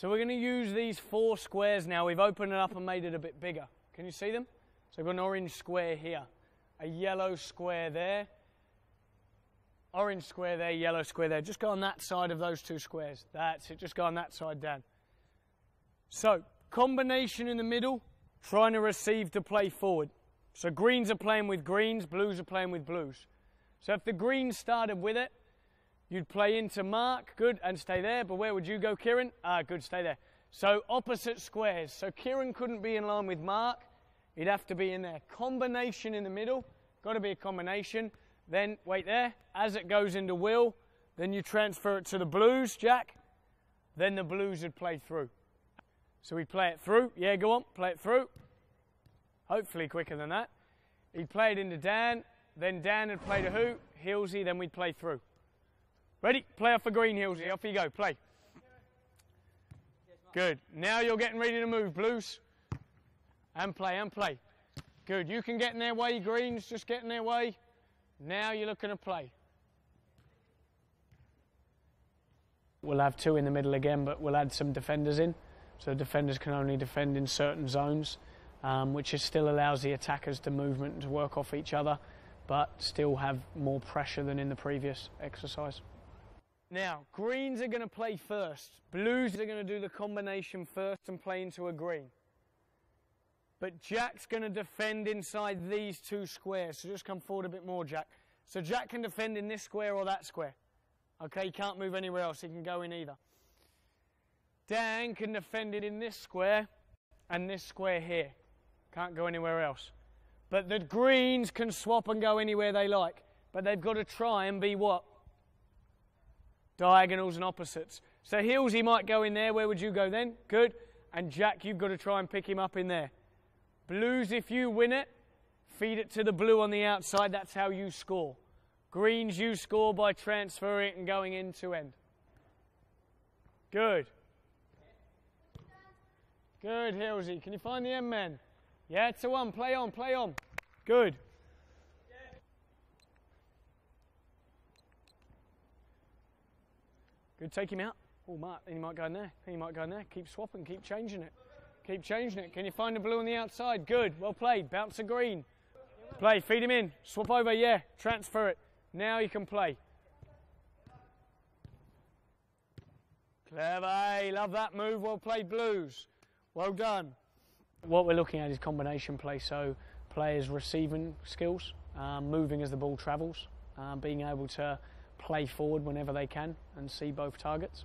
So we're going to use these four squares now. We've opened it up and made it a bit bigger. Can you see them? So we've got an orange square here, a yellow square there, orange square there, yellow square there. Just go on that side of those two squares. That's it. Just go on that side, Dan. So combination in the middle, trying to receive to play forward. So greens are playing with greens, blues are playing with blues. So if the greens started with it, You'd play into Mark, good, and stay there. But where would you go, Kieran? Ah, good, stay there. So opposite squares. So Kieran couldn't be in line with Mark. He'd have to be in there. Combination in the middle. Got to be a combination. Then, wait there. As it goes into Will, then you transfer it to the blues, Jack. Then the blues would play through. So we play it through. Yeah, go on, play it through. Hopefully quicker than that. He'd play it into Dan. Then Dan would play to who? Hilsey. Then we'd play through. Ready? Play off for Green Hills. Off you go. Play. Good. Now you're getting ready to move, Blues. And play, and play. Good. You can get in their way, Greens. Just get in their way. Now you're looking to play. We'll have two in the middle again, but we'll add some defenders in. So defenders can only defend in certain zones, um, which still allows the attackers to movement and to work off each other, but still have more pressure than in the previous exercise. Now, greens are going to play first. Blues are going to do the combination first and play into a green. But Jack's going to defend inside these two squares. So just come forward a bit more, Jack. So Jack can defend in this square or that square. Okay, he can't move anywhere else. He can go in either. Dan can defend it in this square and this square here. Can't go anywhere else. But the greens can swap and go anywhere they like. But they've got to try and be what? Diagonals and opposites. So Hilsey might go in there. Where would you go then? Good. And Jack, you've got to try and pick him up in there. Blues, if you win it, feed it to the blue on the outside. That's how you score. Greens, you score by transferring it and going end to end. Good. Good, Hilsey. Can you find the M men? Yeah, it's a one. Play on, play on. Good. Good, take him out. Oh, Mark, he might go in there. He might go in there. Keep swapping, keep changing it. Keep changing it. Can you find the blue on the outside? Good, well played. Bounce a green. Play, feed him in. Swap over, yeah. Transfer it. Now you can play. Clever, love that move. Well played, Blues. Well done. What we're looking at is combination play, so players' receiving skills, um, moving as the ball travels, um, being able to play forward whenever they can and see both targets.